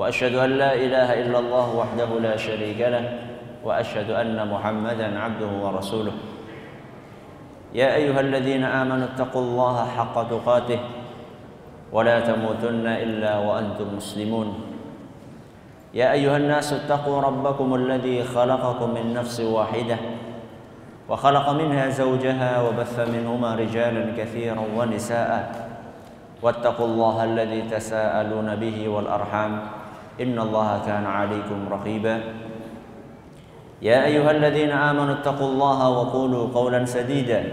وأشهد أن لا إله إلا الله وحده لا شريك له وأشهد أن محمدا عبده ورسوله. يا أيها الذين آمنوا اتقوا الله حق تقاته ولا تموتن إلا وأنتم مسلمون. يا أيها الناس اتقوا ربكم الذي خلقكم من نفس واحدة وخلق منها زوجها وبث منهما رجالا كثيرا ونساء. واتقوا الله الذي تساءلون به والأرحام. إن الله كان عليكم رقيبا. يا أيها الذين آمنوا اتقوا الله وقولوا قولا سديدا.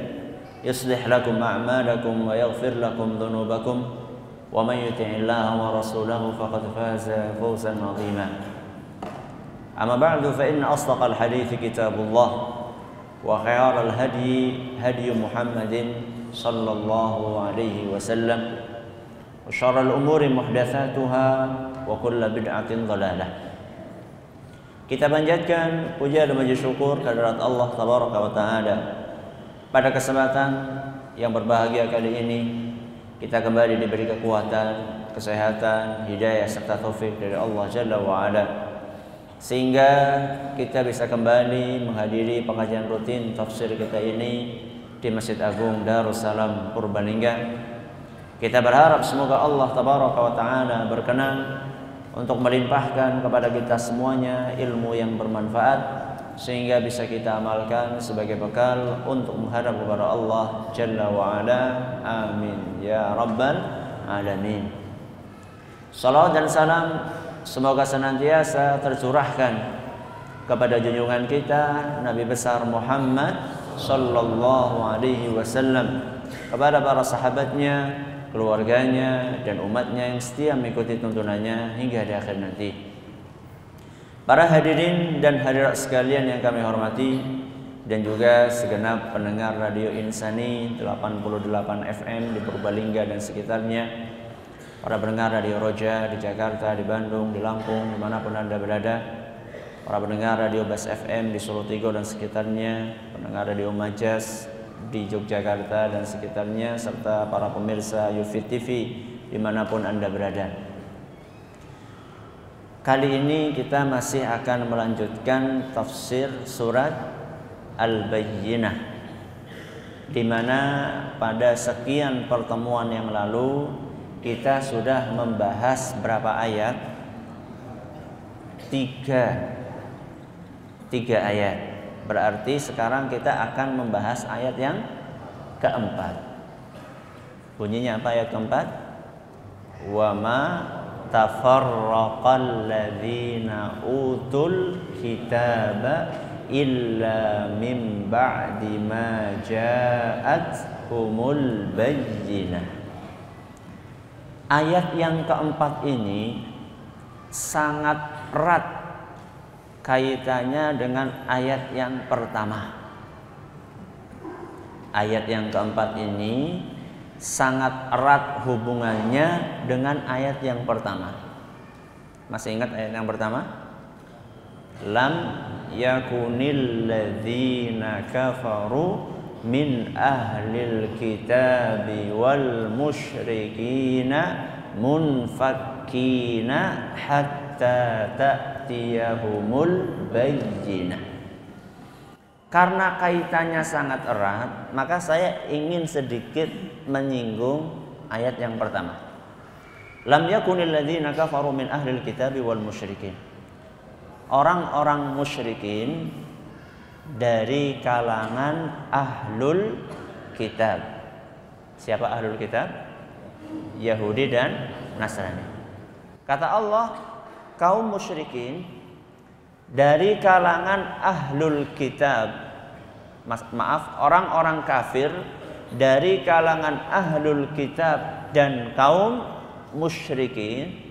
يصلح لكم أعمالكم ويغفر لكم ذنوبكم. ومن يطع الله ورسوله فقد فاز فوزا عظيما. أما بعد فإن أصدق الحديث كتاب الله وخيار الهدي هدي محمد صلى الله عليه وسلم. وشر الأمور محدثاتها wa kullu bid'atin dhalalah. Kita panjatkan puja dan puji syukur kehadirat Allah tabaraka wa taala. Pada kesempatan yang berbahagia kali ini kita kembali diberi kekuatan, kesehatan, hidayah serta taufik dari Allah Jalla wa ala. Sehingga kita bisa kembali menghadiri pengajian rutin tafsir kita ini di Masjid Agung Darussalam Purbalingga. Kita berharap semoga Allah tabaraka wa taala berkenan untuk melimpahkan kepada kita semuanya ilmu yang bermanfaat sehingga bisa kita amalkan sebagai bekal untuk menghadap kepada Allah Jalla wa ala. Amin ya rabbal alamin. Salawat dan salam semoga senantiasa tercurahkan kepada junjungan kita Nabi besar Muhammad sallallahu alaihi wasallam kepada para sahabatnya keluarganya dan umatnya yang setia mengikuti tuntunannya hingga di akhir nanti. Para hadirin dan hadirat sekalian yang kami hormati dan juga segenap pendengar Radio Insani 88 FM di Purbalingga dan sekitarnya, para pendengar Radio Roja di Jakarta, di Bandung, di Lampung, di mana pun anda berada, para pendengar Radio Bas FM di Solo Tigo dan sekitarnya, pendengar Radio Majas di Yogyakarta dan sekitarnya serta para pemirsa Yufit TV di mana pun anda berada. Kali ini kita masih akan melanjutkan tafsir surat Al-Bayyinah di mana pada sekian pertemuan yang lalu kita sudah membahas berapa ayat? Tiga Tiga ayat Berarti sekarang kita akan membahas ayat yang keempat. Bunyinya apa ayat keempat? Wa ma tafarraqal ladzina utul kitaba illa min ba'di ma ja'atuhumul bayyinah. Ayat yang keempat ini sangat erat kaitannya dengan ayat yang pertama. Ayat yang keempat ini sangat erat hubungannya dengan ayat yang pertama. Masih ingat ayat yang pertama? Lam yakunil ladzina kafaru min ahlil kitabi wal musyrikina munfakkina hatta ta'tiyahumul bayyinah. Karena kaitannya sangat erat, maka saya ingin sedikit menyinggung ayat yang pertama. Lam yakunil ladzina kafaru min ahlil kitabi wal musyrikin. Orang-orang musyrikin dari kalangan ahlul kitab. Siapa ahlul kitab? Yahudi dan Nasrani. Kata Allah, kaum musyrikin dari kalangan ahlul kitab maaf orang-orang kafir dari kalangan ahlul kitab dan kaum musyrikin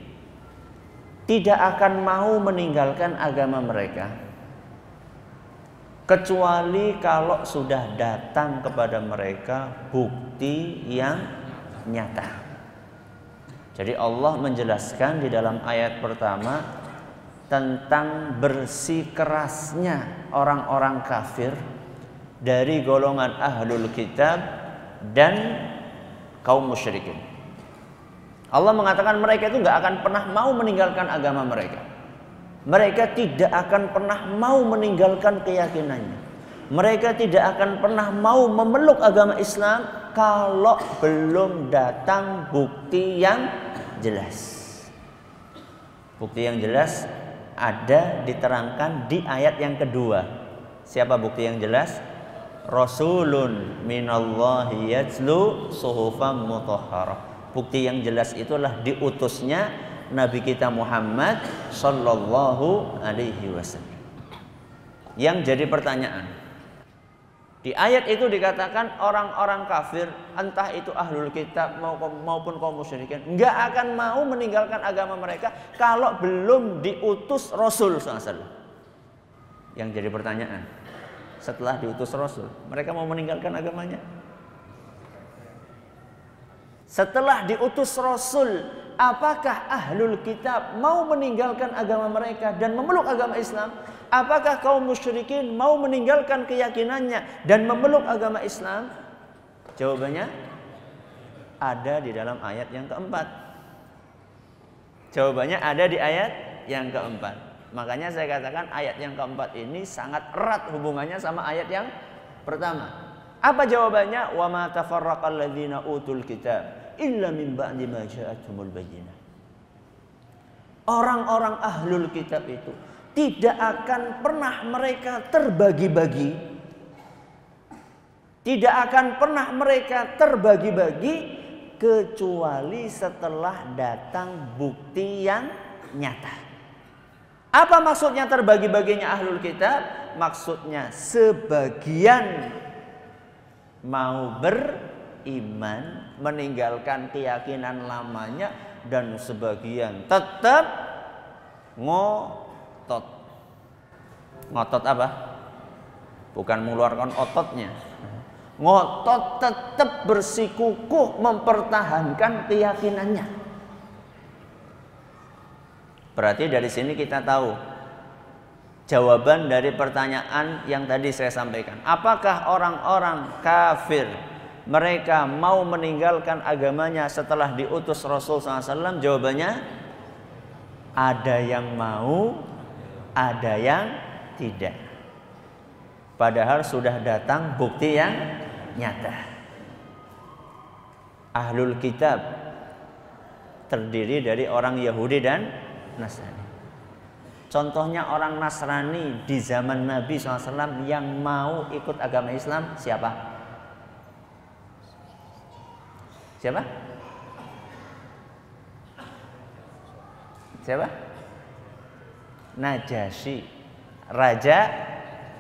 tidak akan mau meninggalkan agama mereka kecuali kalau sudah datang kepada mereka bukti yang nyata. Jadi Allah menjelaskan di dalam ayat pertama tentang bersikeras,nya orang-orang kafir dari golongan ahlul kitab dan kaum musyrikin. Allah mengatakan mereka itu nggak akan pernah mau meninggalkan agama mereka. Mereka tidak akan pernah mau meninggalkan keyakinannya. Mereka tidak akan pernah mau memeluk agama Islam kalau belum datang bukti yang jelas. Bukti yang jelas ada diterangkan di ayat yang kedua. Siapa bukti yang jelas? Rasulun minallahi yajlu suhufan mutahharah. Bukti yang jelas itulah diutusnya Nabi kita Muhammad Sallallahu Alaihi Wasallam. Yang jadi pertanyaan, di ayat itu dikatakan orang-orang kafir, entah itu ahlul kitab maupun kaum musyrikin, nggak akan mau meninggalkan agama mereka kalau belum diutus Rasul SAW. Yang jadi pertanyaan, setelah diutus Rasul, mereka mau meninggalkan agamanya? Setelah diutus Rasul, apakah ahlul kitab mau meninggalkan agama mereka dan memeluk agama Islam? Apakah kaum musyrikin mau meninggalkan keyakinannya dan memeluk agama Islam? Jawabannya ada di dalam ayat yang keempat. Jawabannya ada di ayat yang keempat. Makanya saya katakan ayat yang keempat ini sangat erat hubungannya sama ayat yang pertama. Apa jawabannya? Wa ma tafarraqal ladzina utul kitab illa min ba'di ma ja'atumul bayyinah. Orang-orang ahlul kitab itu tidak akan pernah mereka terbagi-bagi. Tidak akan pernah mereka terbagi-bagi kecuali setelah datang bukti yang nyata. Apa maksudnya terbagi-baginya ahlul kitab? Maksudnya sebagian mau beriman meninggalkan keyakinan lamanya dan sebagian tetap ngotot. Ngotot apa? Bukan mengeluarkan ototnya. Ngotot tetap bersikukuh mempertahankan keyakinannya. Berarti dari sini kita tahu jawaban dari pertanyaan yang tadi saya sampaikan. Apakah orang-orang kafir mereka mau meninggalkan agamanya setelah diutus Rasul SAW? Jawabannya ada yang mau, ada yang tidak. Padahal sudah datang bukti yang nyata. Ahlul kitab terdiri dari orang Yahudi dan Nasrani. Contohnya orang Nasrani di zaman Nabi SAW yang mau ikut agama Islam siapa? Siapa? Siapa? Najasyi. Raja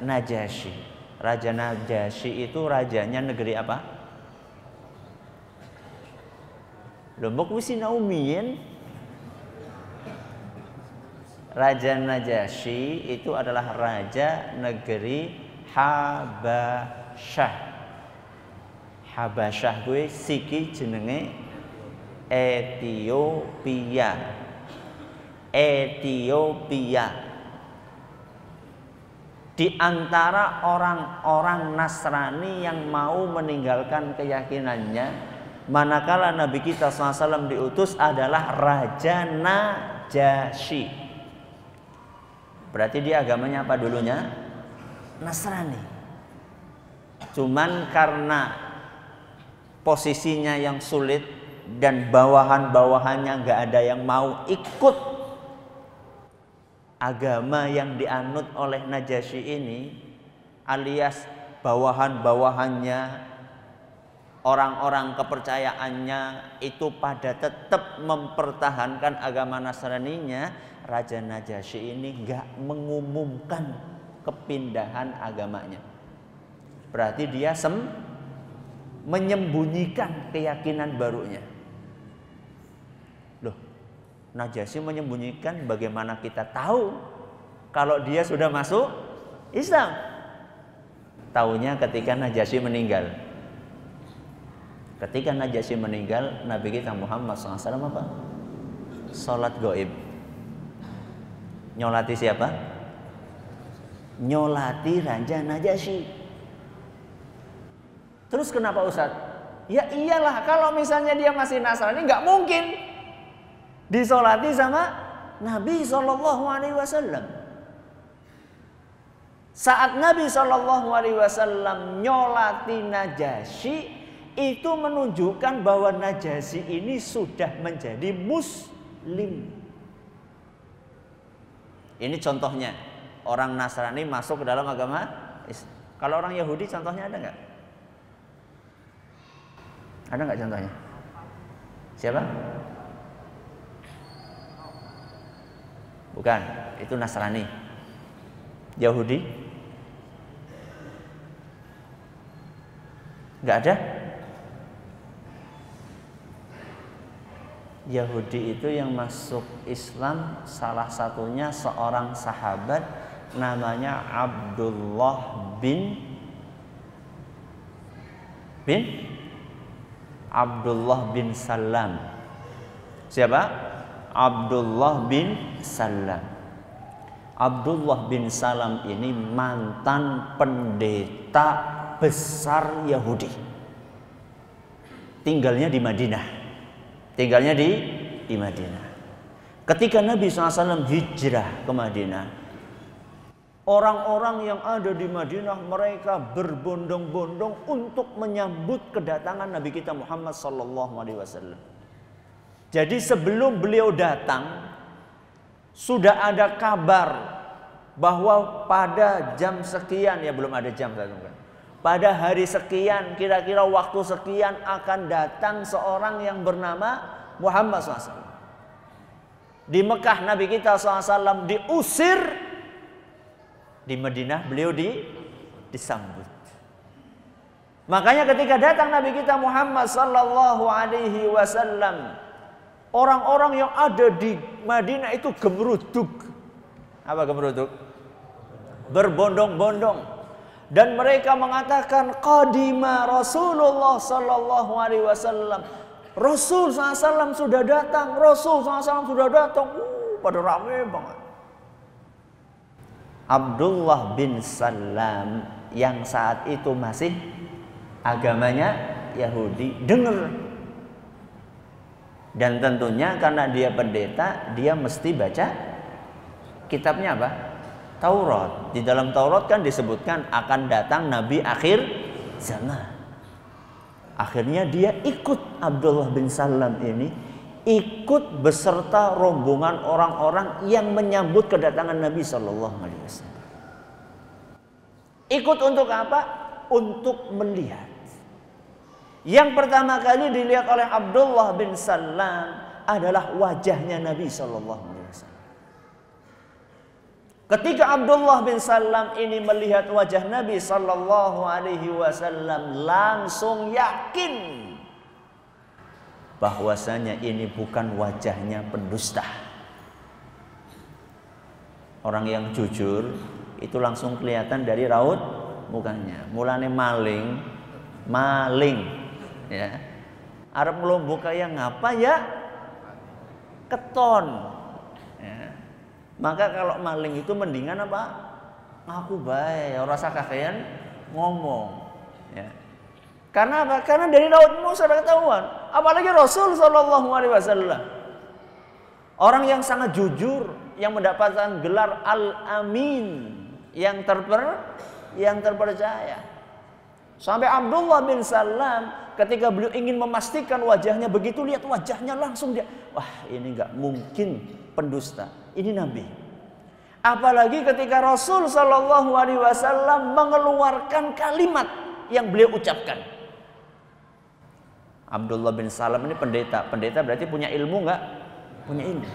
Najasyi. Raja Najasyi itu rajanya negeri apa? Lombok wisi naumiin. Raja Najasyi itu adalah raja negeri Habasyah. Habasyah gue siki jenenge Ethiopia. Ethiopia. Di antara orang-orang Nasrani yang mau meninggalkan keyakinannya, manakala Nabi kita SAW diutus adalah Raja Najasyi. Berarti dia agamanya apa dulunya? Nasrani. Cuman karena posisinya yang sulit dan bawahan-bawahannya nggak ada yang mau ikut agama yang dianut oleh Najasyi ini alias bawahan-bawahannya orang-orang kepercayaannya itu pada tetap mempertahankan agama Nasrani-nya Raja Najasyi ini nggak mengumumkan kepindahan agamanya berarti dia sem menyembunyikan keyakinan barunya. Najasyi menyembunyikan bagaimana kita tahu kalau dia sudah masuk Islam. Tahunya ketika Najasyi meninggal. Ketika Najasyi meninggal, Nabi kita Muhammad SAW apa? Salat goib. Nyolati siapa? Nyolati Raja Najasyi. Terus kenapa Ustaz? Ya iyalah kalau misalnya dia masih Nasrani nggak mungkin disolati sama Nabi Shallallahu Alaihi Wasallam. Saat Nabi Shallallahu Alaihi Wasallam nyolati Najasyi itu menunjukkan bahwa Najasyi ini sudah menjadi Muslim. Ini contohnya orang Nasrani masuk ke dalam agama. Kalau orang Yahudi contohnya ada nggak? Ada nggak contohnya? Siapa? Bukan, itu Nasrani. Yahudi? Nggak ada? Yahudi itu yang masuk Islam salah satunya seorang sahabat namanya Abdullah bin bin Abdullah bin Salam. Siapa? Abdullah bin Salam. Abdullah bin Salam ini mantan pendeta besar Yahudi. Tinggalnya di Madinah. Tinggalnya di di Madinah. Ketika Nabi SAW hijrah ke Madinah, Orang-orang yang ada di Madinah mereka berbondong-bondong untuk menyambut kedatangan Nabi kita Muhammad sallallahu alaihi wasallam. Jadi sebelum beliau datang sudah ada kabar bahwa pada jam sekian ya belum ada jam kan. Pada hari sekian kira-kira waktu sekian akan datang seorang yang bernama Muhammad SAW. Di Mekah Nabi kita SAW diusir di Madinah beliau di disambut. Makanya ketika datang Nabi kita Muhammad sallallahu alaihi wasallam, orang-orang yang ada di Madinah itu gemeruduk. Apa gemeruduk? Berbondong-bondong. Dan mereka mengatakan qadima Rasulullah sallallahu alaihi wasallam. Rasul SAW sudah datang, Rasul SAW sudah datang. Uh, pada ramai banget. Abdullah bin Salam yang saat itu masih agamanya Yahudi dengar dan tentunya karena dia pendeta dia mesti baca kitabnya apa Taurat di dalam Taurat kan disebutkan akan datang Nabi akhir zaman akhirnya dia ikut Abdullah bin Salam ini ikut beserta rombongan orang-orang yang menyambut kedatangan Nabi Shallallahu Alaihi Wasallam. Ikut untuk apa? Untuk melihat. Yang pertama kali dilihat oleh Abdullah bin Salam adalah wajahnya Nabi Shallallahu Alaihi Wasallam. Ketika Abdullah bin Salam ini melihat wajah Nabi Shallallahu Alaihi Wasallam, langsung yakin bahwasanya ini bukan wajahnya pendusta. Orang yang jujur itu langsung kelihatan dari raut mukanya. Mulane maling, maling, ya. Arab ngelombok kayak ngapa ya? Keton. Ya. Maka kalau maling itu mendingan apa? Ngaku baik, rasa kakean ngomong. Ya. Karena apa? Karena dari rautmu sudah ketahuan. Apalagi Rasul Shallallahu Alaihi Wasallam. Orang yang sangat jujur, yang mendapatkan gelar Al-Amin, yang terper, yang terpercaya. Sampai Abdullah bin Salam ketika beliau ingin memastikan wajahnya begitu lihat wajahnya langsung dia, wah ini nggak mungkin pendusta, ini Nabi. Apalagi ketika Rasul Shallallahu Alaihi Wasallam mengeluarkan kalimat yang beliau ucapkan. Abdullah bin Salam ini pendeta. Pendeta berarti punya ilmu nggak? Punya ilmu.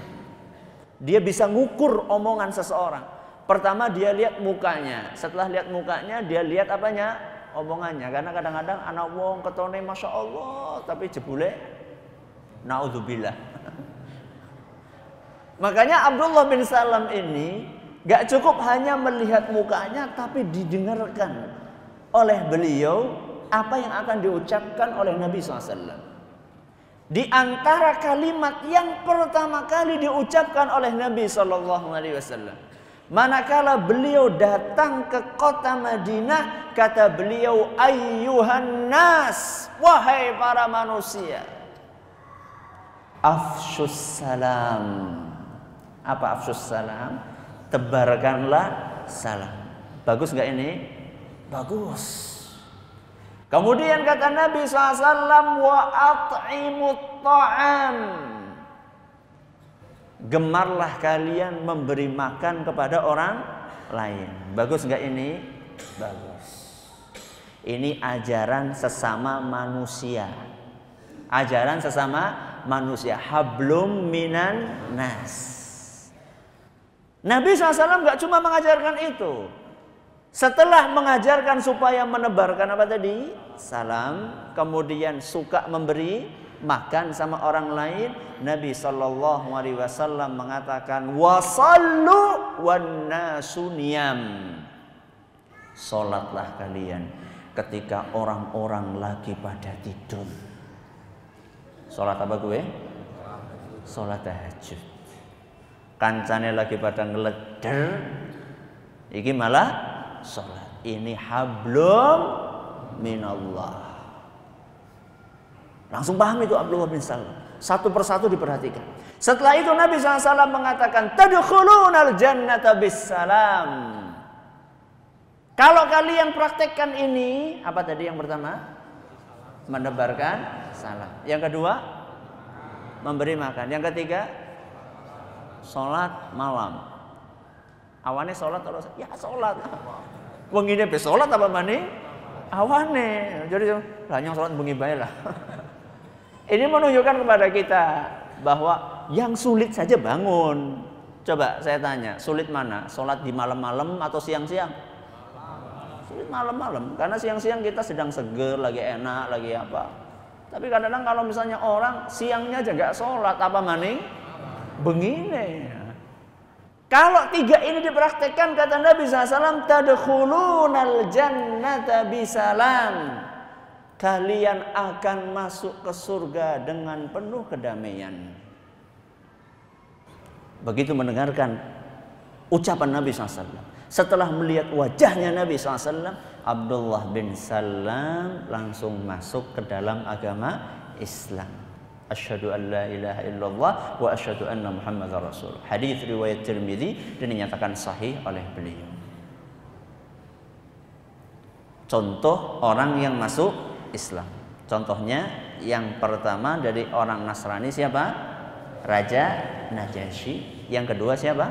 Dia bisa ngukur omongan seseorang. Pertama dia lihat mukanya. Setelah lihat mukanya, dia lihat apanya? Omongannya. Karena kadang-kadang anak wong ketone masya Allah, tapi jebule naudzubillah. Makanya Abdullah bin Salam ini gak cukup hanya melihat mukanya, tapi didengarkan oleh beliau apa yang akan diucapkan oleh Nabi SAW. Di antara kalimat yang pertama kali diucapkan oleh Nabi Shallallahu Alaihi Wasallam, manakala beliau datang ke kota Madinah, kata beliau, "Ayyuhan nas, wahai para manusia, afshus salam." Apa afshus salam? Tebarkanlah salam. Bagus nggak ini? Bagus. Kemudian kata Nabi SAW, wa at'imut ta'am. Gemarlah kalian memberi makan kepada orang lain. Bagus nggak ini? Bagus. Ini ajaran sesama manusia. Ajaran sesama manusia. Hablum minan nas. Nabi SAW nggak cuma mengajarkan itu. Setelah mengajarkan supaya menebarkan apa tadi? Salam, kemudian suka memberi makan sama orang lain, Nabi Shallallahu alaihi wasallam mengatakan wasallu wan nasuniyam. Salatlah kalian ketika orang-orang lagi pada tidur. Salat apa gue? Salat tahajud. Kancane lagi pada ngeleder, iki malah sholat. Ini hablum minallah. Langsung paham itu Abdullah bin Salam. Satu persatu diperhatikan. Setelah itu Nabi SAW mengatakan, Tadkhulunal jannata salam. Kalau kalian praktekkan ini, apa tadi yang pertama? Menebarkan salam. Yang kedua, memberi makan. Yang ketiga, sholat malam. Awane sholat terus, ya sholat. Wong ini sholat apa mani? Awane. Jadi hanya sholat bengi bae lah. ini menunjukkan kepada kita bahwa yang sulit saja bangun. Coba saya tanya, sulit mana? Sholat di malam-malam atau siang-siang? Sulit malam-malam. Karena siang-siang kita sedang seger, lagi enak, lagi apa. Tapi kadang-kadang kalau misalnya orang siangnya aja nggak sholat, apa maning? Begini. Kalau tiga ini dipraktekkan kata Nabi SAW tadkhulunal jannata bisalam. Kalian akan masuk ke surga dengan penuh kedamaian. Begitu mendengarkan ucapan Nabi SAW. Setelah melihat wajahnya Nabi SAW, Abdullah bin Salam langsung masuk ke dalam agama Islam asyhadu an la ilaha illallah wa asyhadu anna muhammadar rasul. Hadis riwayat Tirmizi dan dinyatakan sahih oleh beliau. Contoh orang yang masuk Islam. Contohnya yang pertama dari orang Nasrani siapa? Raja Najasyi. Yang kedua siapa?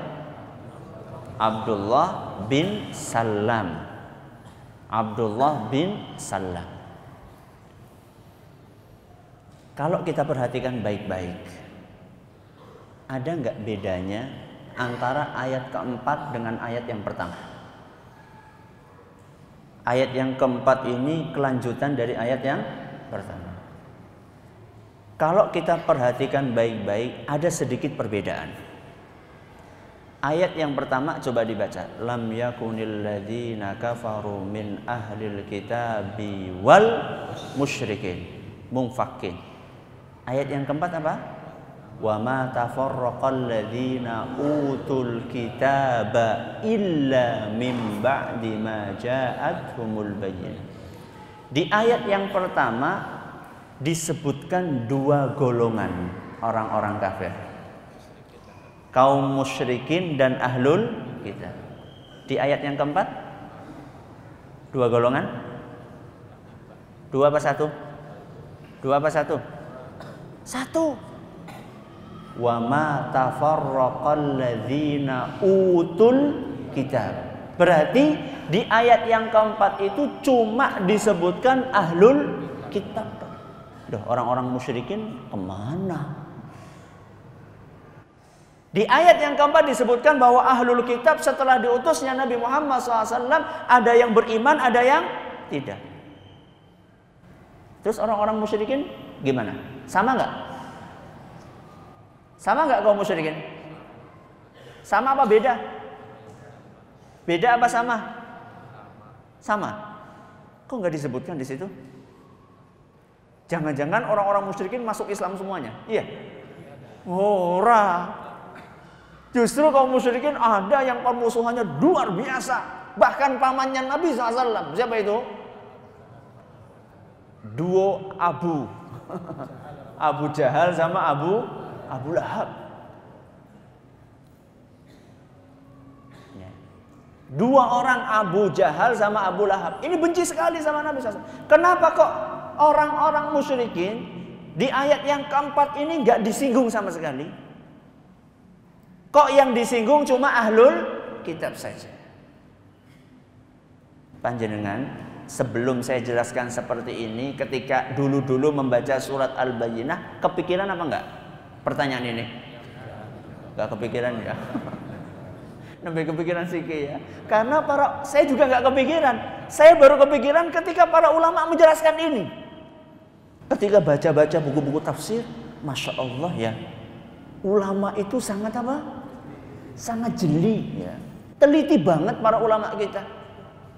Abdullah bin Salam. Abdullah bin Salam. Kalau kita perhatikan baik-baik, ada nggak bedanya antara ayat keempat dengan ayat yang pertama? Ayat yang keempat ini kelanjutan dari ayat yang pertama. Kalau kita perhatikan baik-baik, ada sedikit perbedaan. Ayat yang pertama coba dibaca. Lam yakunil ladzina kafaru min ahlil kitabi wal musyrikin. Mungfakin. Ayat yang keempat apa? Wa ma tafarraqal ladzina utul kitaba illa min ba'di ma ja'atuhumul. Di ayat yang pertama disebutkan dua golongan orang-orang kafir. Kaum musyrikin dan ahlul kitab. Di ayat yang keempat dua golongan? Dua apa satu? Dua apa satu? Satu. Wa ma tafarraqal ladzina utul kitab. Berarti di ayat yang keempat itu cuma disebutkan ahlul kitab. Duh, orang-orang musyrikin ke mana? Di ayat yang keempat disebutkan bahwa ahlul kitab setelah diutusnya Nabi Muhammad SAW ada yang beriman, ada yang tidak. Terus orang-orang musyrikin gimana? Sama nggak? Sama nggak kaum musyrikin? Sama apa beda? Beda apa sama? Sama. Kok nggak disebutkan di situ? Jangan-jangan orang-orang musyrikin masuk Islam semuanya? Iya. Ora. Justru kaum musyrikin ada yang permusuhannya luar biasa. Bahkan pamannya Nabi SAW. Siapa itu? Duo Abu. Abu Jahal sama Abu Abu Lahab. Ya. Dua orang Abu Jahal sama Abu Lahab. Ini benci sekali sama Nabi SAW. Kenapa kok orang-orang musyrikin di ayat yang keempat ini nggak disinggung sama sekali. Kok yang disinggung cuma ahlul kitab saja. Panjenengan, sebelum saya jelaskan seperti ini, ketika dulu-dulu membaca surat Al-Bayyinah, kepikiran apa enggak? Pertanyaan ini. Enggak kepikiran ya. Lebih kepikiran sih ya. Karena para saya juga nggak kepikiran. Saya baru kepikiran ketika para ulama menjelaskan ini. Ketika baca-baca buku-buku tafsir, masya Allah ya, ulama itu sangat apa? Sangat jeli, ya. teliti banget para ulama kita.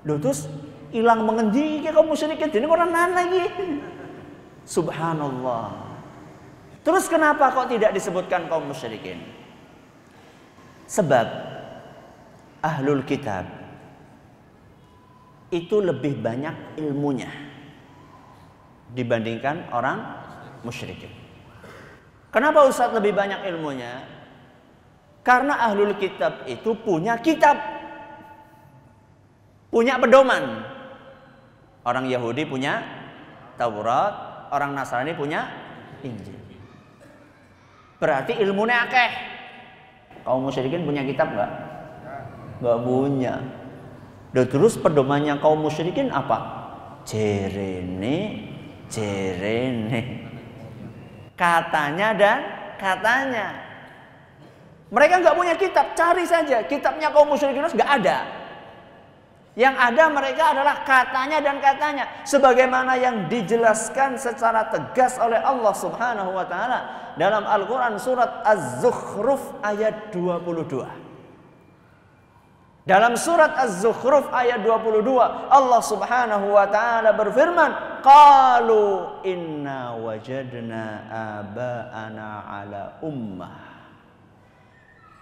Loh terus hilang mengendi kayak kaum musyrikin jadi orang nana lagi. Subhanallah. Terus kenapa kok tidak disebutkan kaum musyrikin? Sebab ahlul kitab itu lebih banyak ilmunya dibandingkan orang musyrikin. Kenapa Ustadz lebih banyak ilmunya? Karena ahlul kitab itu punya kitab. Punya pedoman. Orang Yahudi punya Taurat, orang Nasrani punya Injil. Berarti ilmunya akeh. Kaum musyrikin punya kitab nggak? Nggak punya. Dan terus pedomannya kaum musyrikin apa? Jerene jerene. Katanya dan katanya. Mereka nggak punya kitab, cari saja kitabnya kaum musyrikin nggak ada. Yang ada mereka adalah katanya dan katanya sebagaimana yang dijelaskan secara tegas oleh Allah Subhanahu wa taala dalam Al-Qur'an surat Az-Zukhruf ayat 22. Dalam surat Az-Zukhruf ayat 22 Allah Subhanahu wa taala berfirman, "Qalu inna wajadna aba'ana ala ummah."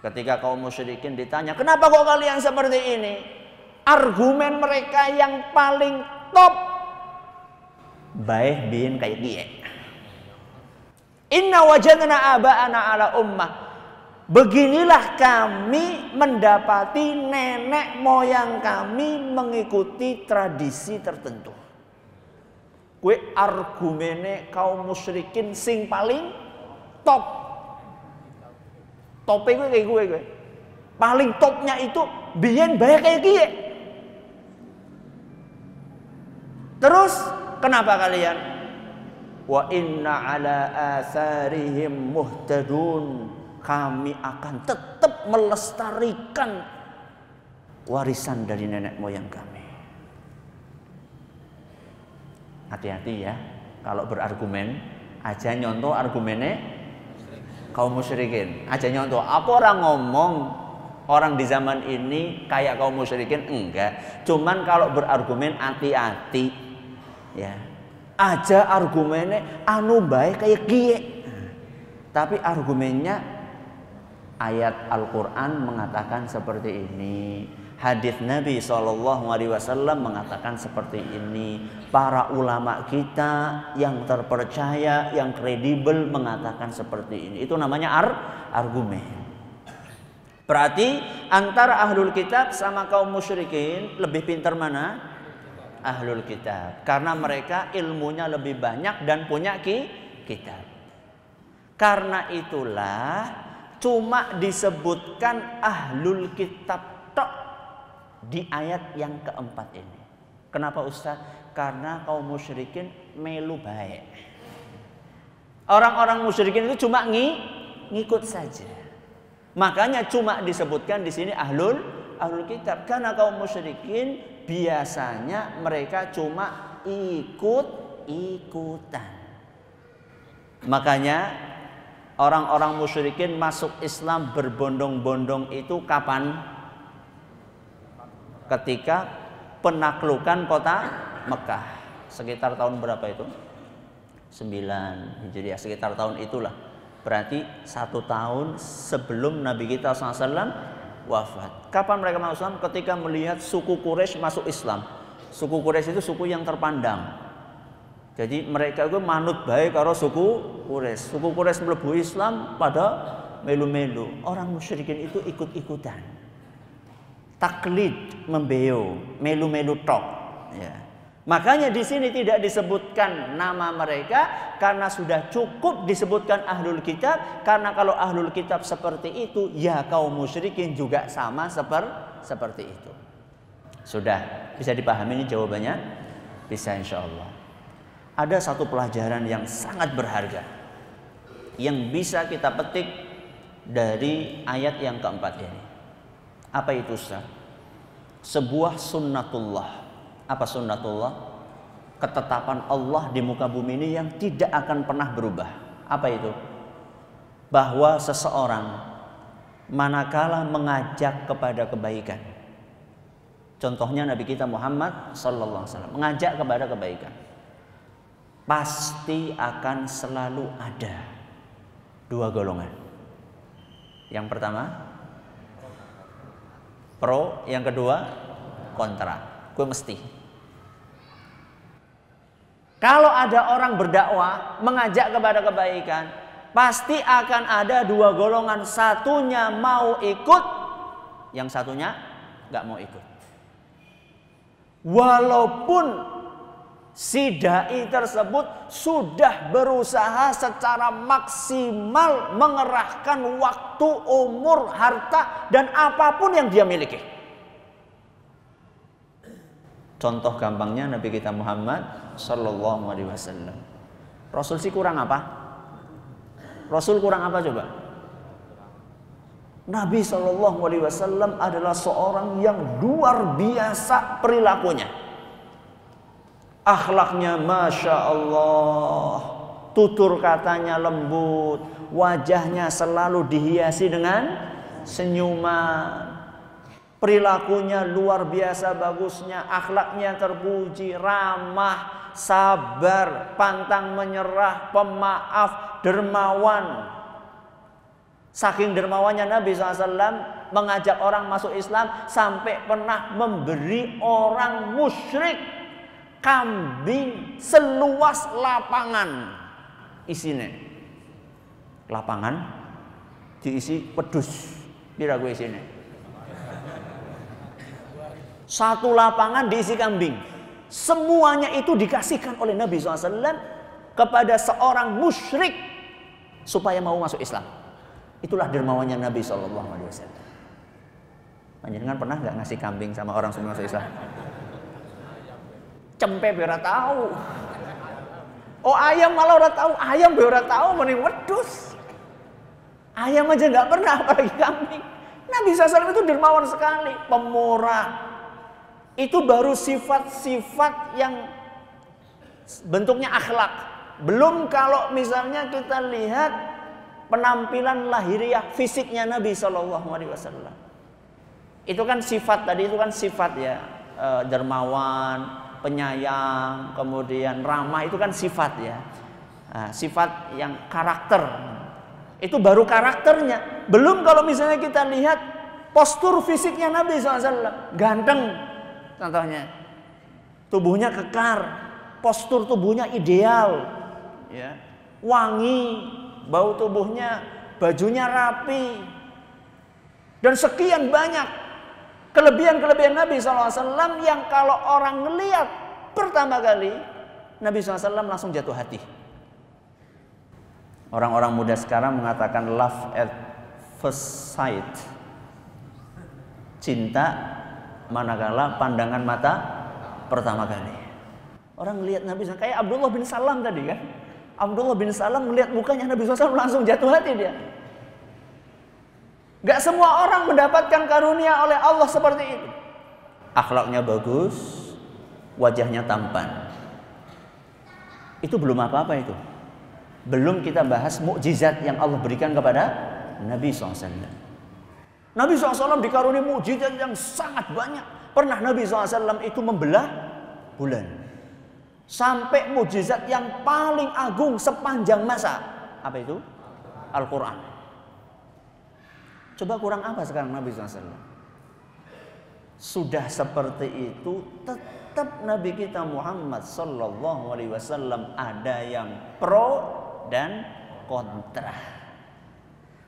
Ketika kaum musyrikin ditanya, "Kenapa kok kalian seperti ini?" Argumen mereka yang paling top baik bin kayak dia. Inna wajadna aba'ana ala ummah. Beginilah kami mendapati nenek moyang kami mengikuti tradisi tertentu. Kue argumene kaum musyrikin sing paling top. Tope gue kayak gue gue. Paling topnya itu biyen banyak kayak gie. Terus kenapa kalian? Wa inna ala asarihim muhtadun kami akan tetap melestarikan warisan dari nenek moyang kami. Hati-hati ya, kalau berargumen aja nyontoh argumennya kaum musyrikin. Aja nyontoh. Apa orang ngomong orang di zaman ini kayak kaum musyrikin? Enggak. Cuman kalau berargumen hati-hati. Ya. Aja argumennya anu baik kayak gie. Tapi argumennya ayat Al-Quran mengatakan seperti ini. Hadis Nabi saw mengatakan seperti ini. Para ulama kita yang terpercaya, yang kredibel mengatakan seperti ini. Itu namanya ar argumen. Berarti antara ahlul kitab sama kaum musyrikin lebih pintar mana? Ahlul kitab. Karena mereka ilmunya lebih banyak dan punya ki kitab. Karena itulah cuma disebutkan ahlul kitab tok di ayat yang keempat ini. Kenapa Ustaz? Karena kaum musyrikin melu baik. Orang-orang musyrikin itu cuma ngi, ngikut saja. Makanya cuma disebutkan di sini ahlul ahlul kitab karena kaum musyrikin biasanya mereka cuma ikut-ikutan. Makanya orang-orang musyrikin masuk Islam berbondong-bondong itu kapan? Ketika penaklukan kota Mekah sekitar tahun berapa itu? 9 Hijriah sekitar tahun itulah. Berarti satu tahun sebelum Nabi kita SAW wafat. Kapan mereka masuk Islam? Ketika melihat suku Quraisy masuk Islam. Suku Quraisy itu suku yang terpandang. Jadi mereka itu manut baik kalau suku Quraisy. Suku Quraisy melebu Islam pada melu-melu. Orang musyrikin itu ikut-ikutan. Taklid membeo, melu-melu tok. Ya. Makanya di sini tidak disebutkan nama mereka karena sudah cukup disebutkan ahlul kitab karena kalau ahlul kitab seperti itu ya kaum musyrikin juga sama seper, seperti itu. Sudah bisa dipahami ini jawabannya? Bisa insya Allah. Ada satu pelajaran yang sangat berharga yang bisa kita petik dari ayat yang keempat ini. Apa itu Ustaz? Sebuah sunnatullah apa sunnatullah? Ketetapan Allah di muka bumi ini yang tidak akan pernah berubah. Apa itu? Bahwa seseorang manakala mengajak kepada kebaikan. Contohnya Nabi kita Muhammad sallallahu alaihi wasallam mengajak kepada kebaikan. Pasti akan selalu ada dua golongan. Yang pertama pro, yang kedua kontra. Gue mesti. Kalau ada orang berdakwah mengajak kepada kebaikan, pasti akan ada dua golongan. Satunya mau ikut, yang satunya nggak mau ikut. Walaupun si dai tersebut sudah berusaha secara maksimal mengerahkan waktu, umur, harta, dan apa pun yang dia miliki. Contoh gampangnya Nabi kita Muhammad Sallallahu Alaihi Wasallam. Rasul sih kurang apa? Rasul kurang apa coba? Nabi Shallallahu Alaihi Wasallam adalah seorang yang luar biasa perilakunya. Akhlaknya masya Allah, tutur katanya lembut, wajahnya selalu dihiasi dengan senyuman, perilakunya luar biasa bagusnya, akhlaknya terpuji, ramah, sabar, pantang menyerah, pemaaf, dermawan. Saking dermawannya Nabi SAW mengajak orang masuk Islam sampai pernah memberi orang musyrik kambing seluas lapangan isinya. Lapangan diisi pedus. Gue isinya. Satu lapangan diisi kambing. Semuanya itu dikasihkan oleh Nabi SAW kepada seorang musyrik supaya mau masuk Islam. Itulah dermawannya Nabi SAW. Panjenengan pernah nggak ngasih kambing sama orang sebelum masuk Islam? Cempe biar tahu. Oh ayam malah udah tahu, ayam biar tahu mending wedus. Ayam aja nggak pernah apalagi kambing. Nabi SAW itu dermawan sekali, pemurah, itu baru sifat-sifat yang bentuknya akhlak. Belum kalau misalnya kita lihat penampilan lahiriah fisiknya Nabi Shallallahu Alaihi Wasallam. Itu kan sifat tadi itu kan sifat ya e, dermawan, penyayang, kemudian ramah itu kan sifat ya. Nah, sifat yang karakter. Itu baru karakternya. Belum kalau misalnya kita lihat postur fisiknya Nabi SAW. Ganteng, contohnya. Tubuhnya kekar, postur tubuhnya ideal, ya. Wangi, bau tubuhnya, bajunya rapi. Dan sekian banyak kelebihan-kelebihan Nabi SAW yang kalau orang ngeliat pertama kali Nabi SAW langsung jatuh hati. Orang-orang muda sekarang mengatakan love at first sight. Cinta manakala pandangan mata pertama kali. Orang melihat Nabi SAW, kayak Abdullah bin Salam tadi kan. Abdullah bin Salam melihat mukanya Nabi SAW langsung jatuh hati dia. Gak semua orang mendapatkan karunia oleh Allah seperti itu. Akhlaknya bagus, wajahnya tampan. Itu belum apa-apa itu. Belum kita bahas mukjizat yang Allah berikan kepada Nabi SAW. Nabi SAW dikaruniai mujizat yang sangat banyak. Pernah Nabi SAW itu membelah bulan. Sampai mujizat yang paling agung sepanjang masa. Apa itu? Al-Quran. Coba kurang apa sekarang Nabi SAW? Sudah seperti itu tetap Nabi kita Muhammad Sallallahu Alaihi Wasallam ada yang pro dan kontra.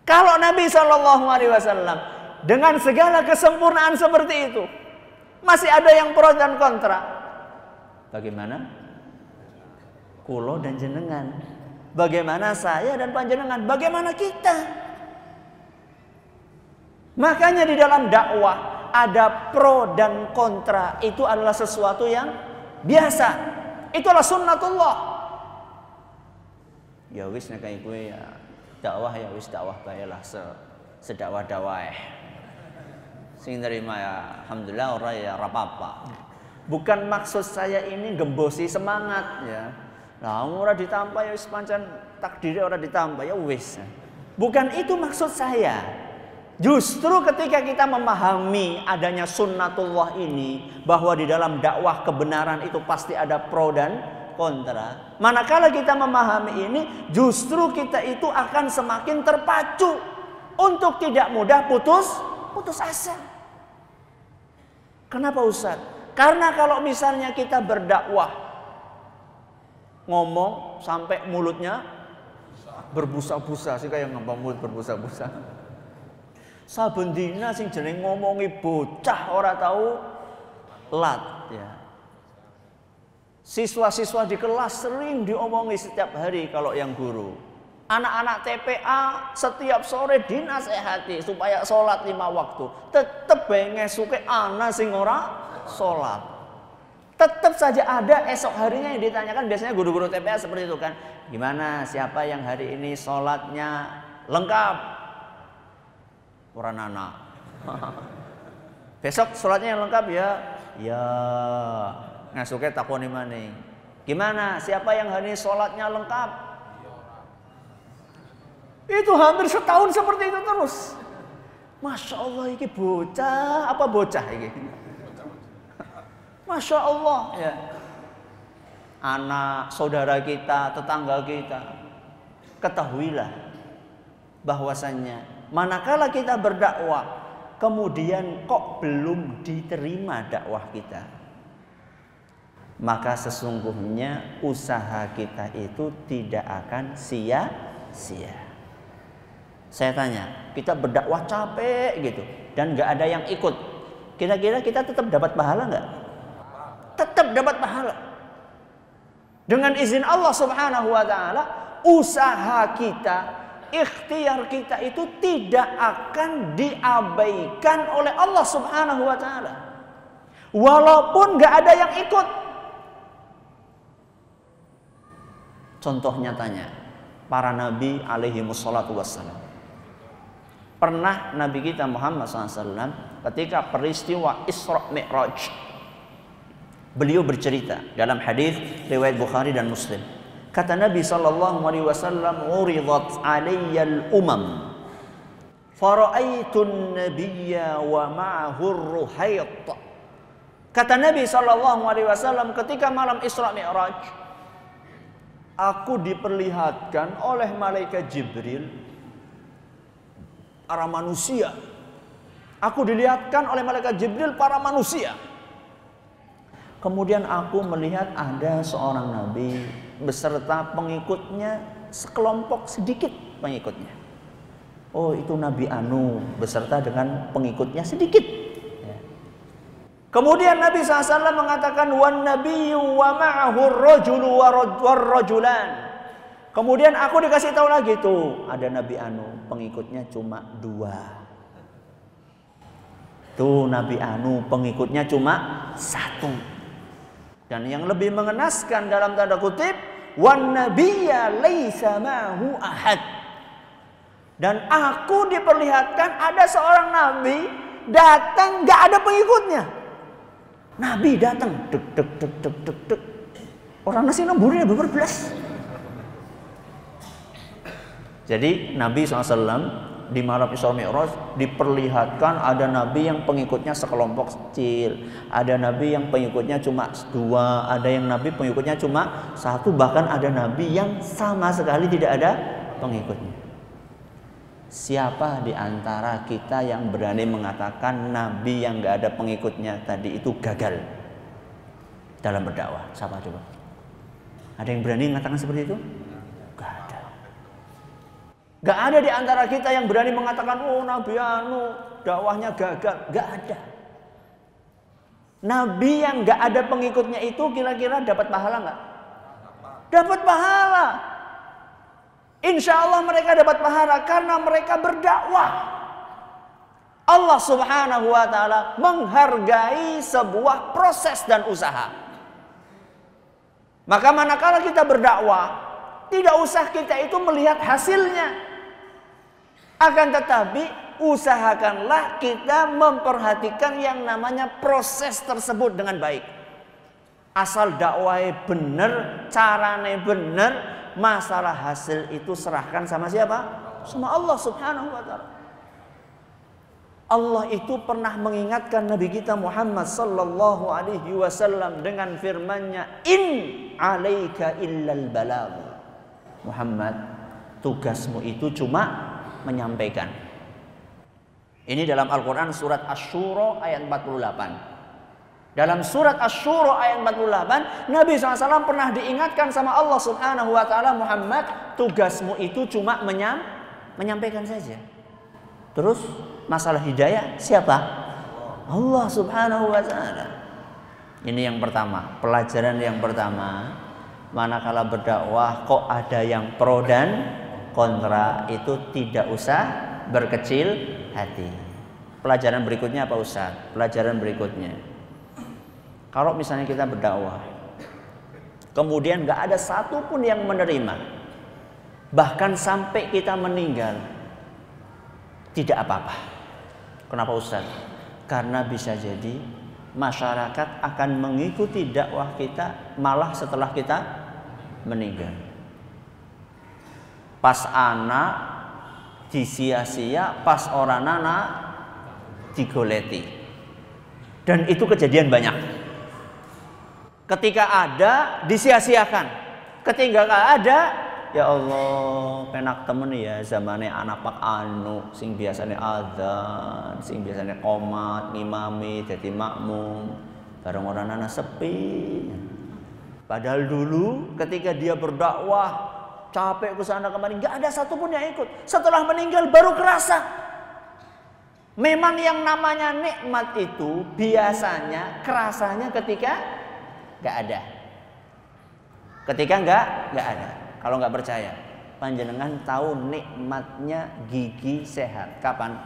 Kalau Nabi Sallallahu Alaihi Wasallam dengan segala kesempurnaan seperti itu masih ada yang pro dan kontra, bagaimana? Kulo dan jenengan, bagaimana saya dan panjenengan, bagaimana kita? Makanya di dalam dakwah ada pro dan kontra itu adalah sesuatu yang biasa. Itulah sunnatullah. Ya wis nek gue ya dakwah ya wis dakwah bayalah se sedakwah dakwah. Sing nerima ya alhamdulillah ora ya ora apa-apa. Bukan maksud saya ini gembosi semangat ya. Lah ora ditampa ya wis pancen takdir ora ditampa ya wis. Bukan itu maksud saya. Justru ketika kita memahami adanya sunnatullah ini bahwa di dalam dakwah kebenaran itu pasti ada pro dan kontra. Manakala kita memahami ini, justru kita itu akan semakin terpacu untuk tidak mudah putus putus asa. Kenapa Ustaz? Karena kalau misalnya kita berdakwah ngomong sampai mulutnya berbusa-busa sih kayak ngomong mulut berbusa-busa Saben dina sing jeneng ngomongi bocah ora tahu lat. Siswa-siswa di kelas sering diomongi setiap hari kalau yang guru. Anak-anak TPA setiap sore dinasehati supaya sholat lima waktu. Tetep benges suke anak sing ora sholat. Tetap saja ada esok harinya yang ditanyakan biasanya guru-guru TPA seperti itu kan. Gimana siapa yang hari ini sholatnya lengkap? orang anak. Besok sholatnya yang lengkap ya. Ya, ngasuke takoni maning. Gimana? Siapa yang hari ini sholatnya lengkap? Itu hampir setahun seperti itu terus. Masya Allah ini bocah apa bocah ini? Masya Allah ya. Anak saudara kita, tetangga kita, ketahuilah bahwasannya Manakala kita berdakwah, kemudian kok belum diterima dakwah kita, maka sesungguhnya usaha kita itu tidak akan sia-sia. Saya tanya, kita berdakwah capek gitu dan nggak ada yang ikut. Kira-kira kita tetap dapat pahala nggak? Tetap dapat pahala. Dengan izin Allah Subhanahu wa taala, usaha kita ikhtiar kita itu tidak akan diabaikan oleh Allah Subhanahu wa taala. Walaupun nggak ada yang ikut. Contoh nyatanya, para nabi alaihi wassalatu wassalam. Pernah Nabi kita Muhammad SAW ketika peristiwa Isra Mi'raj beliau bercerita dalam hadis riwayat Bukhari dan Muslim Kata Nabi sallallahu alaihi wasallam, "Uridat alayyal umam." Fara'aitun nabiyya wa ma'ahu ruhayt. Kata Nabi sallallahu alaihi wasallam ketika malam Isra Mi'raj, aku diperlihatkan oleh malaikat Jibril para manusia. Aku dilihatkan oleh malaikat Jibril para manusia. Kemudian aku melihat ada seorang nabi beserta pengikutnya sekelompok sedikit pengikutnya. Oh itu Nabi Anu beserta dengan pengikutnya sedikit. Kemudian Nabi SAW mengatakan wan nabiyyu wa ma'ahu rajulu war rajulan. Kemudian aku dikasih tahu lagi tuh ada Nabi Anu pengikutnya cuma dua. Tuh Nabi Anu pengikutnya cuma satu. Dan yang lebih mengenaskan dalam tanda kutip, wan nabiyya laisa ma'hu ahad. Dan aku diperlihatkan ada seorang nabi datang gak ada pengikutnya. Nabi datang, dek dek dek dek dek dek. Orang nasi ya beberbelas. Jadi Nabi SAW di malam Isra Mi'raj diperlihatkan ada nabi yang pengikutnya sekelompok kecil, ada nabi yang pengikutnya cuma dua, ada yang nabi pengikutnya cuma satu, bahkan ada nabi yang sama sekali tidak ada pengikutnya. Siapa di antara kita yang berani mengatakan nabi yang gak ada pengikutnya tadi itu gagal dalam berdakwah? Siapa coba? Ada yang berani mengatakan seperti itu? Gak ada di antara kita yang berani mengatakan, oh Nabi Anu dakwahnya gagal. Gak ada. Nabi yang gak ada pengikutnya itu kira-kira dapat pahala nggak? Dapat pahala. Insya Allah mereka dapat pahala karena mereka berdakwah. Allah subhanahu wa ta'ala menghargai sebuah proses dan usaha. Maka manakala kita berdakwah, tidak usah kita itu melihat hasilnya. Akan tetapi usahakanlah kita memperhatikan yang namanya proses tersebut dengan baik. Asal dakwahnya benar, caranya benar, masalah hasil itu serahkan sama siapa? Sama Allah Subhanahu wa taala. Allah itu pernah mengingatkan Nabi kita Muhammad sallallahu alaihi wasallam dengan firman-Nya, "In 'alaika illal balagh." Muhammad, tugasmu itu cuma menyampaikan. Ini dalam Al-Quran surat Ash-Shura ayat 48. Dalam surat Ash-Shura ayat 48, Nabi SAW pernah diingatkan sama Allah Subhanahu wa taala, Muhammad, tugasmu itu cuma menyam, menyampaikan saja. Terus masalah hidayah siapa? Allah Subhanahu wa taala. Ini yang pertama, pelajaran yang pertama, manakala berdakwah kok ada yang pro dan kontra itu tidak usah berkecil hati. Pelajaran berikutnya apa Ustaz? Pelajaran berikutnya. Kalau misalnya kita berdakwah, kemudian nggak ada satupun yang menerima, bahkan sampai kita meninggal, tidak apa-apa. Kenapa Ustaz? Karena bisa jadi masyarakat akan mengikuti dakwah kita malah setelah kita meninggal pas anak disia-sia pas orang anak digoleti dan itu kejadian banyak ketika ada disia-siakan ketika gak ada ya Allah penak temen ya zamannya anak pak anu sing biasanya adzan sing biasanya komat ngimami jadi makmum bareng orang anak sepi padahal dulu ketika dia berdakwah capek ke sana kemari, nggak ada satupun yang ikut. Setelah meninggal baru kerasa. Memang yang namanya nikmat itu biasanya kerasanya ketika nggak ada. Ketika nggak nggak ada. Kalau nggak percaya, panjenengan tahu nikmatnya gigi sehat. Kapan?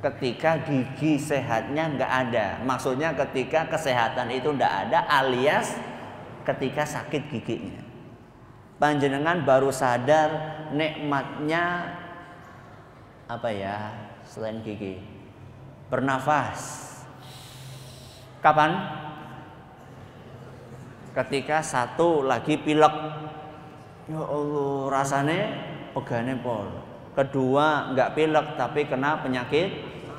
Ketika gigi sehatnya nggak ada. Maksudnya ketika kesehatan itu nggak ada alias ketika sakit giginya panjenengan baru sadar nikmatnya apa ya selain gigi bernafas kapan ketika satu lagi pilek. Ya Allah rasanya pegane pol. Kedua nggak pilek tapi kena penyakit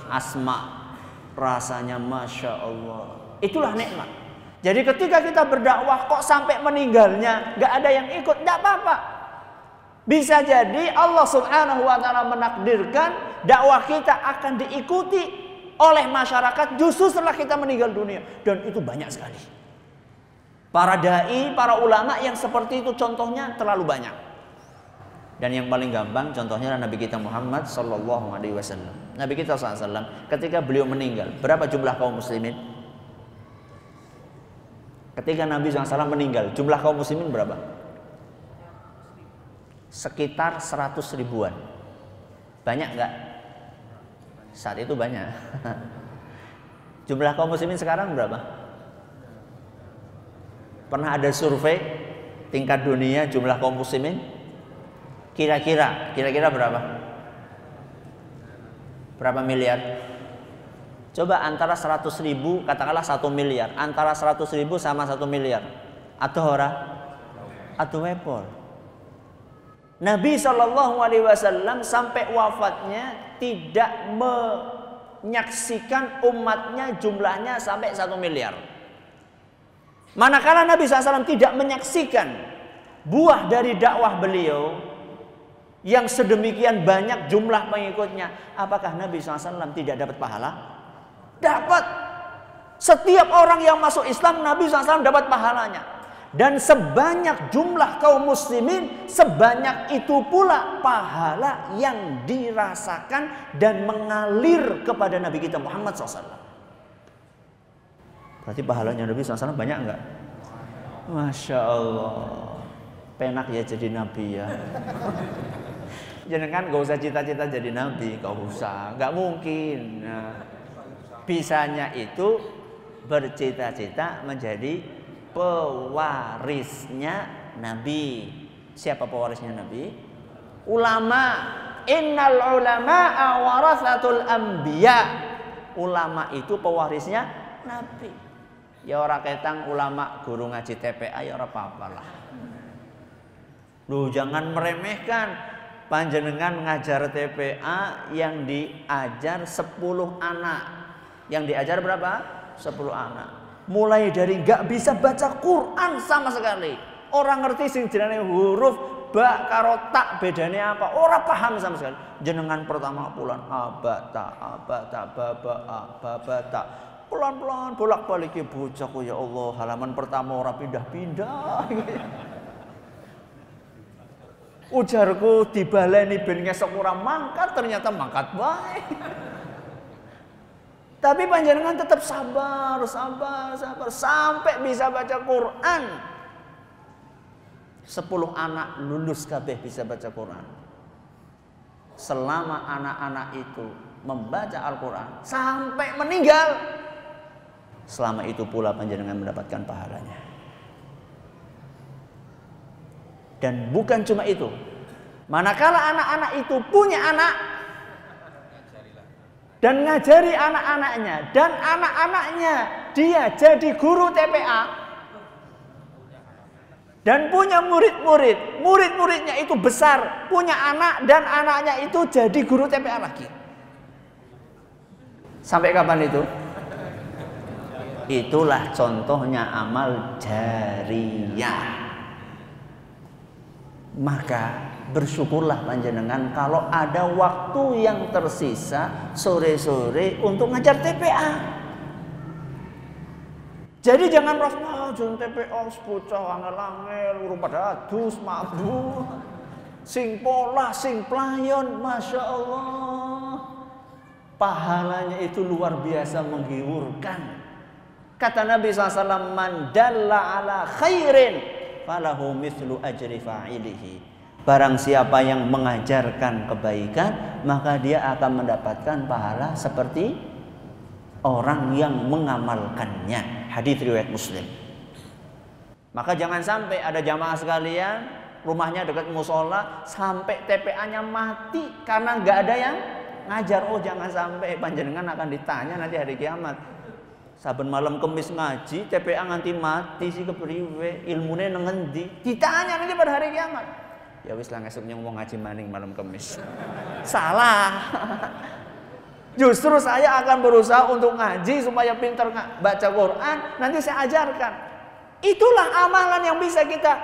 asma. Rasanya masya Allah. Itulah nikmat. Jadi ketika kita berdakwah kok sampai meninggalnya nggak ada yang ikut, nggak apa-apa. Bisa jadi Allah Subhanahu wa taala menakdirkan dakwah kita akan diikuti oleh masyarakat justru setelah kita meninggal dunia. Dan itu banyak sekali. Para dai, para ulama yang seperti itu contohnya terlalu banyak. Dan yang paling gampang contohnya adalah Nabi kita Muhammad Sallallahu Alaihi Wasallam. Nabi kita SAW ketika beliau meninggal, berapa jumlah kaum muslimin? Ketika Nabi SAW meninggal, jumlah kaum muslimin berapa? Sekitar 100 ribuan. Banyak nggak? Saat itu banyak. jumlah kaum muslimin sekarang berapa? Pernah ada survei tingkat dunia jumlah kaum muslimin? Kira-kira, kira-kira berapa? Berapa miliar? Coba antara 100 ribu, katakanlah 1 miliar. Antara 100 ribu sama 1 miliar. Atau ora? Atau wepol. Nabi Shallallahu Alaihi Wasallam sampai wafatnya tidak menyaksikan umatnya jumlahnya sampai satu miliar. Manakala Nabi SAW tidak menyaksikan buah dari dakwah beliau yang sedemikian banyak jumlah pengikutnya, apakah Nabi SAW tidak dapat pahala? Dapat. Setiap orang yang masuk Islam, Nabi SAW dapat pahalanya. Dan sebanyak jumlah kaum muslimin, sebanyak itu pula pahala yang dirasakan dan mengalir kepada Nabi kita Muhammad SAW. Berarti pahalanya Nabi SAW banyak enggak? Masya Allah. Penak ya jadi Nabi ya. Jangan gak usah cita-cita jadi Nabi, gak usah. Gak mungkin. Nah, bisanya itu bercita-cita menjadi pewarisnya Nabi. Siapa pewarisnya Nabi? Ulama. Innal ulama awarasatul anbiya. Ulama itu pewarisnya Nabi. Ya orang ketang ulama guru ngaji TPA ya orang apa-apa lah. Lu jangan meremehkan panjenengan ngajar TPA yang diajar 10 anak. Yang diajar berapa? 10 anak. Mulai dari nggak bisa baca Quran sama sekali. Orang ngerti sing jenenge huruf ba karo tak bedanya apa? Orang paham sama sekali. Jenengan pertama pulang abata abata baba abata pelan-pelan bolak-balik. Ya bocah ya Allah halaman pertama orang pindah-pindah. Ujarku dibaleni ben ngesok orang mangkat ternyata mangkat baik. Tapi panjenengan tetap sabar sabar sabar. Sampai bisa baca Quran. Sepuluh anak lulus kabeh bisa baca Quran. Selama anak-anak itu membaca Al-Quran sampai meninggal selama itu pula panjenengan mendapatkan pahalanya. Dan bukan cuma itu. Manakala anak-anak itu punya anak dan ngajari anak-anaknya dan anak-anaknya dia jadi guru TPA dan punya murid-murid, murid-muridnya itu besar, punya anak dan anaknya itu jadi guru TPA lagi. Sampai kapan itu? Itulah contohnya amal jariyah. Maka bersyukurlah panjenengan kalau ada waktu yang tersisa sore-sore untuk ngajar TPA. Jadi jangan merasa oh, jangan TPA sepucah angel-angel urung pada adus mabuk. Sing pola, sing playon, masya Allah. Pahalanya itu luar biasa menggiurkan. Kata Nabi SAW, Man dalla ala khairin falahu mithlu ajri fa'ilihi. Barang siapa yang mengajarkan kebaikan, maka dia akan mendapatkan pahala seperti orang yang mengamalkannya. Hadis riwayat Muslim. Maka jangan sampai ada jamaah sekalian rumahnya dekat musola sampai TPA-nya mati karena nggak ada yang ngajar. Oh jangan sampai panjenengan akan ditanya nanti hari kiamat Saben malam kemis ngaji, TPA nganti mati sih kepriwe, ilmune nang ngendi? Ditanya nanti pada hari kiamat. Ya wis lah ngesuknya ngomong ngaji maning malam kemis. Salah. Justru saya akan berusaha untuk ngaji supaya pintar baca Quran, nanti saya ajarkan. Itulah amalan yang bisa kita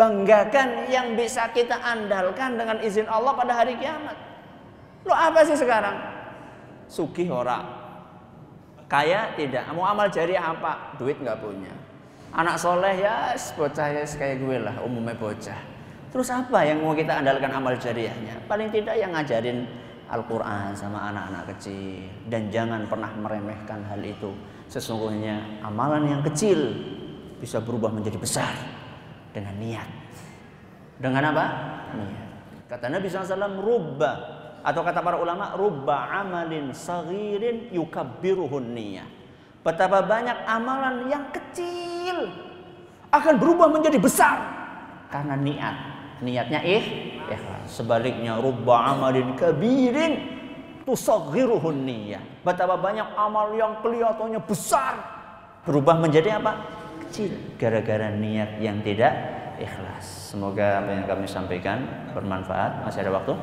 banggakan, yang bisa kita andalkan dengan izin Allah pada hari kiamat. Lo apa sih sekarang? Sugih ora, Kaya tidak. Mau amal jariah apa? Duit nggak punya. Anak soleh ya bocah ya kayak gue lah umumnya bocah. Terus apa yang mau kita andalkan amal jariahnya? Paling tidak yang ngajarin Al-Quran sama anak-anak kecil. Dan jangan pernah meremehkan hal itu. Sesungguhnya amalan yang kecil bisa berubah menjadi besar dengan niat. Dengan apa? Niat. Kata Nabi SAW, rubba atau kata para ulama rubba amalin saghirin yukabbiruhun niyah. Betapa banyak amalan yang kecil akan berubah menjadi besar karena niat. Niatnya ih, ikhlas. Sebaliknya rubba amalin kabirin tusaghiruhun niyah. Betapa banyak amal yang kelihatannya besar berubah menjadi apa? kecil gara-gara niat yang tidak ikhlas. Semoga apa yang kami sampaikan bermanfaat. Masih ada waktu?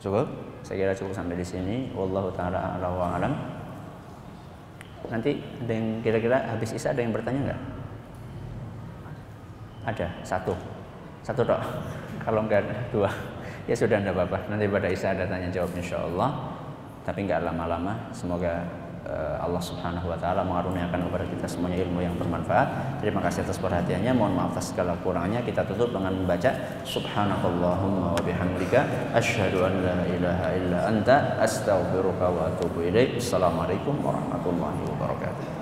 Cukup? Saya kira cukup sampai di sini. Wallahu taala a'lam. Nanti ada yang kira-kira habis Isa ada yang bertanya nggak? Ada satu, satu dok. Kalau enggak dua, ya sudah tidak apa-apa. Nanti pada Isa ada tanya jawab insya Allah. Tapi nggak lama-lama. Semoga Allah Subhanahu wa taala mengaruniakan kepada kita semuanya ilmu yang bermanfaat. Terima kasih atas perhatiannya. Mohon maaf atas segala kurangnya. Kita tutup dengan membaca subhanakallahumma wa bihamdika asyhadu an la ilaha illa anta astaghfiruka wa atubu ilaik. Assalamualaikum warahmatullahi wabarakatuh.